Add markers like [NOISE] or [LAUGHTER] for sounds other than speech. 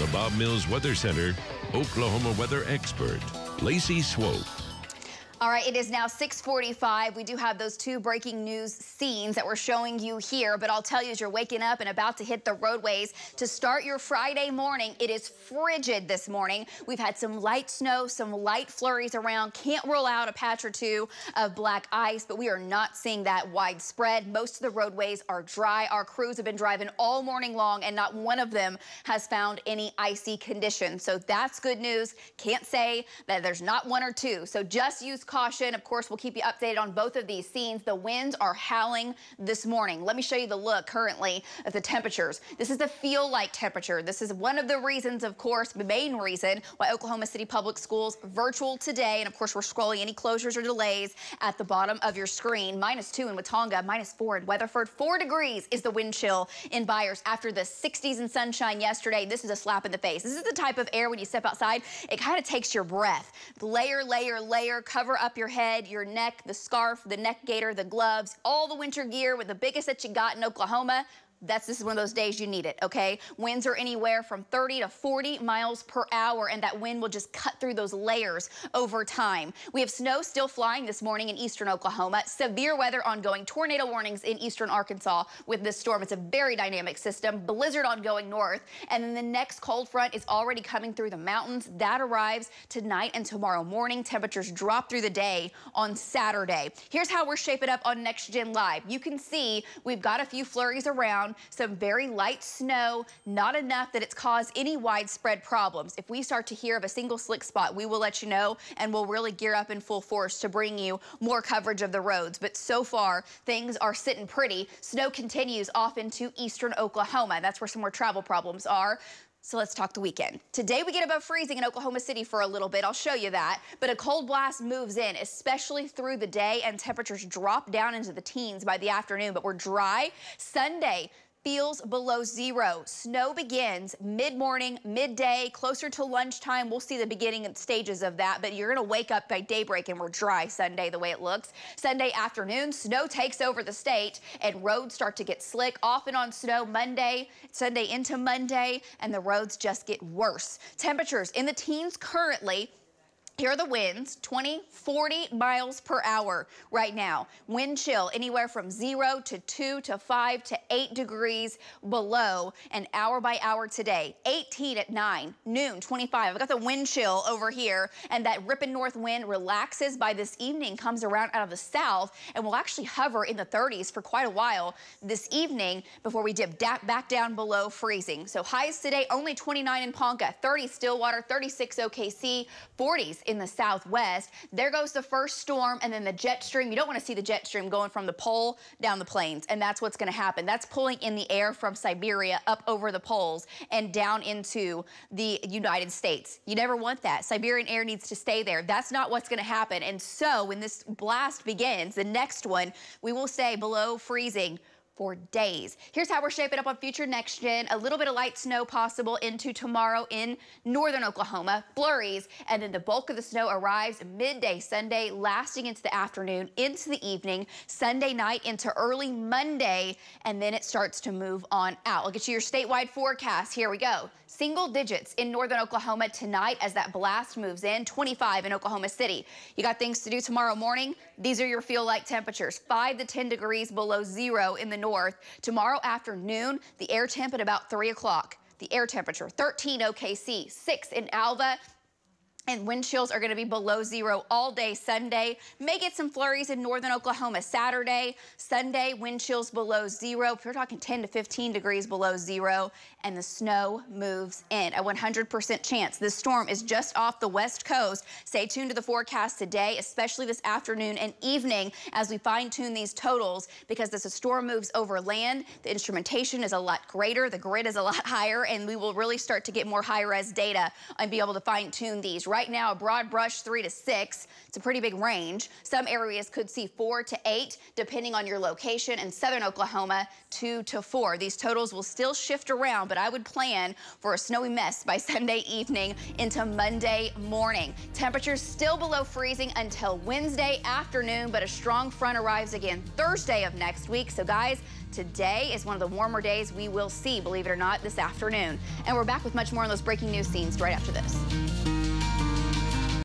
the Bob Mills Weather Center, Oklahoma weather expert, Lacey Swope. All right, it is now 645. We do have those two breaking news scenes that we're showing you here, but I'll tell you as you're waking up and about to hit the roadways to start your Friday morning, it is frigid this morning. We've had some light snow, some light flurries around. Can't rule out a patch or two of black ice, but we are not seeing that widespread. Most of the roadways are dry. Our crews have been driving all morning long and not one of them has found any icy conditions. So that's good news. Can't say that there's not one or two. So just use caution. Of course, we'll keep you updated on both of these scenes. The winds are howling this morning. Let me show you the look currently of the temperatures. This is the feel like temperature. This is one of the reasons, of course, the main reason why Oklahoma City Public Schools virtual today. And of course, we're scrolling any closures or delays at the bottom of your screen. Minus two in Watonga, minus four in Weatherford. Four degrees is the wind chill in Byers after the 60s and sunshine yesterday. This is a slap in the face. This is the type of air when you step outside, it kind of takes your breath. Layer, layer, layer, cover up your head, your neck, the scarf, the neck gaiter, the gloves, all the winter gear with the biggest that you got in Oklahoma that's this is one of those days you need it, okay? Winds are anywhere from 30 to 40 miles per hour, and that wind will just cut through those layers over time. We have snow still flying this morning in eastern Oklahoma. Severe weather ongoing. Tornado warnings in eastern Arkansas with this storm. It's a very dynamic system. Blizzard ongoing north. And then the next cold front is already coming through the mountains. That arrives tonight and tomorrow morning. Temperatures drop through the day on Saturday. Here's how we're shaping up on Next Gen Live. You can see we've got a few flurries around some very light snow, not enough that it's caused any widespread problems. If we start to hear of a single slick spot, we will let you know and we'll really gear up in full force to bring you more coverage of the roads. But so far, things are sitting pretty. Snow continues off into eastern Oklahoma. That's where some more travel problems are. So let's talk the weekend. Today we get above freezing in Oklahoma City for a little bit. I'll show you that. But a cold blast moves in, especially through the day, and temperatures drop down into the teens by the afternoon. But we're dry. Sunday, feels below zero. Snow begins mid-morning, midday, closer to lunchtime. We'll see the beginning stages of that, but you're going to wake up by daybreak and we're dry Sunday the way it looks. Sunday afternoon, snow takes over the state and roads start to get slick, off and on snow Monday, Sunday into Monday, and the roads just get worse. Temperatures in the teens currently, here are the winds, 20, 40 miles per hour right now. Wind chill anywhere from 0 to 2 to 5 to 8 degrees below and hour by hour today. 18 at 9, noon 25. I've got the wind chill over here and that ripping north wind relaxes by this evening, comes around out of the south and will actually hover in the 30s for quite a while this evening before we dip back down below freezing. So highs today only 29 in Ponca, 30 Stillwater, 36 OKC, 40s in the southwest. There goes the first storm and then the jet stream. You don't want to see the jet stream going from the pole down the plains, and that's what's going to happen. That's pulling in the air from Siberia up over the poles and down into the United States. You never want that. Siberian air needs to stay there. That's not what's going to happen. And so when this blast begins, the next one, we will say below freezing for days. Here's how we're shaping up on future next gen. A little bit of light snow possible into tomorrow in northern Oklahoma, flurries, and then the bulk of the snow arrives midday Sunday, lasting into the afternoon, into the evening, Sunday night into early Monday, and then it starts to move on out. Get you your statewide forecast. Here we go. Single digits in northern Oklahoma tonight as that blast moves in, 25 in Oklahoma City. You got things to do tomorrow morning. These are your feel-like temperatures, 5 to 10 degrees below zero in the north. Tomorrow afternoon, the air temp at about 3 o'clock. The air temperature, 13 OKC, 6 in Alva, and wind chills are going to be below zero all day Sunday. May get some flurries in northern Oklahoma Saturday. Sunday, wind chills below zero. We're talking 10 to 15 degrees below zero. And the snow moves in. A 100% chance. This storm is just off the west coast. Stay tuned to the forecast today, especially this afternoon and evening as we fine tune these totals because as the storm moves over land, the instrumentation is a lot greater. The grid is a lot [LAUGHS] higher and we will really start to get more high res data and be able to fine tune these Right now, a broad brush three to six. It's a pretty big range. Some areas could see four to eight, depending on your location. In southern Oklahoma, two to four. These totals will still shift around, but I would plan for a snowy mess by [LAUGHS] Sunday evening into Monday morning. Temperatures still below freezing until Wednesday afternoon, but a strong front arrives again Thursday of next week. So guys, today is one of the warmer days we will see, believe it or not, this afternoon. And we're back with much more on those breaking news scenes right after this.